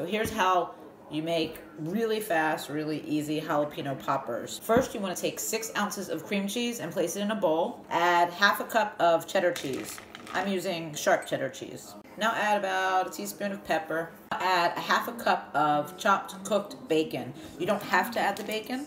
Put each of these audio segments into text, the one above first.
So here's how you make really fast, really easy jalapeno poppers. First, you want to take six ounces of cream cheese and place it in a bowl. Add half a cup of cheddar cheese. I'm using sharp cheddar cheese. Now add about a teaspoon of pepper. Add a half a cup of chopped cooked bacon. You don't have to add the bacon,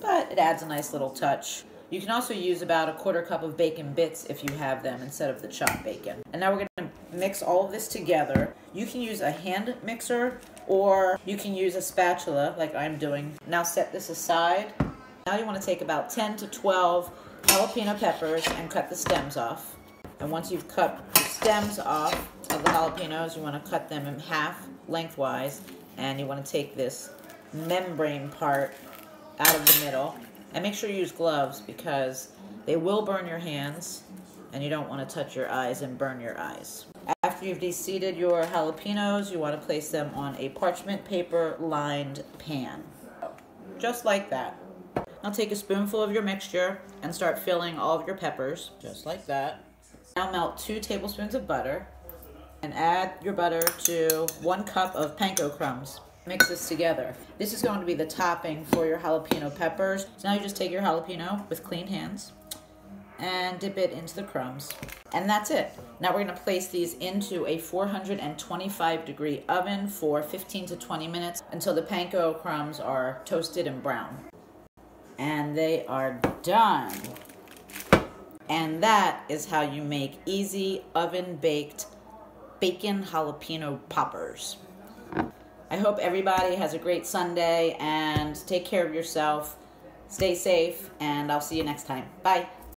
but it adds a nice little touch. You can also use about a quarter cup of bacon bits if you have them instead of the chopped bacon. And now we're to mix all of this together. You can use a hand mixer or you can use a spatula like I'm doing. Now set this aside. Now you want to take about 10 to 12 jalapeno peppers and cut the stems off. And once you've cut the stems off of the jalapenos, you want to cut them in half lengthwise. And you want to take this membrane part out of the middle. And make sure you use gloves because they will burn your hands and you don't want to touch your eyes and burn your eyes. After you've deseeded your jalapenos, you want to place them on a parchment paper lined pan. Just like that. Now take a spoonful of your mixture and start filling all of your peppers, just like that. Now melt two tablespoons of butter and add your butter to one cup of panko crumbs. Mix this together. This is going to be the topping for your jalapeno peppers. So now you just take your jalapeno with clean hands and dip it into the crumbs. And that's it. Now we're gonna place these into a 425 degree oven for 15 to 20 minutes until the panko crumbs are toasted and brown. And they are done. And that is how you make easy oven baked bacon jalapeno poppers. I hope everybody has a great Sunday and take care of yourself. Stay safe, and I'll see you next time. Bye.